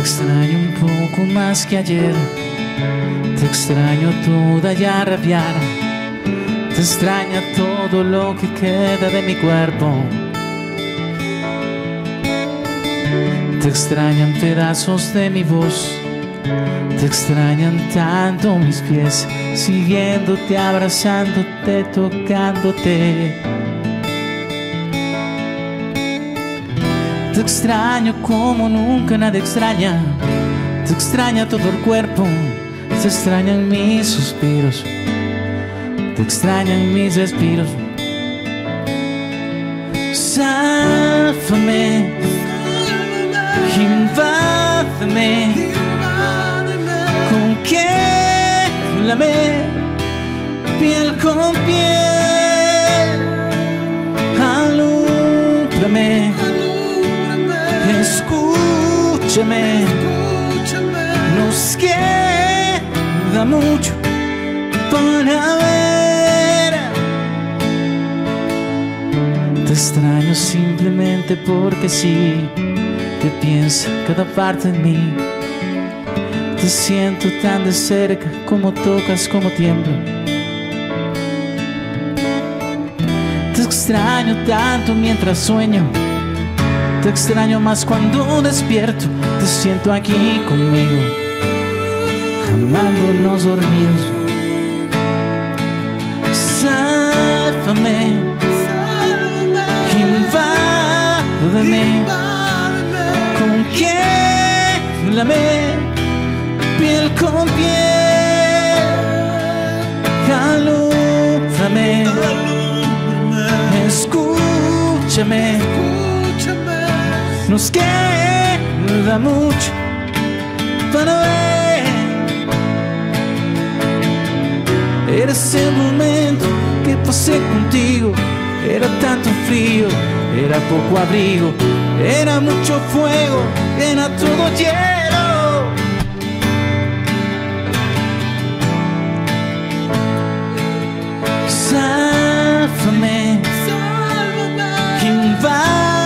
extraño un poco más que ayer. Te extraño toda ya rabiar. Te extraña todo lo que queda de mi cuerpo. Te extrañan pedazos de mi voz. Te extrañan tanto mis pies, siguiéndote, abrazándote, tocándote. Te extraño como nunca nadie extraña. Te extraña todo el cuerpo. Te extrañan mis suspiros. Te extrañan mis respiros. Sálvame. Invádeme. Conquiérame. Piel con piel. Alúmbrame. Escúchame, nos queda mucho para ver. Te extraño simplemente porque sí, te pienso cada parte de mí. Te siento tan de cerca como tocas, como tiemblo. Te extraño tanto mientras sueño. Te extraño más cuando despierto, te siento aquí conmigo, amándonos dormidos. Sálvame, invádeme, conquiérame, piel con piel, alúmbrame, escúchame nos queda mucho para ver. Era ese momento que pasé contigo, era tanto frío, era poco abrigo, era mucho fuego, era todo hielo. Sálvame, invádeme.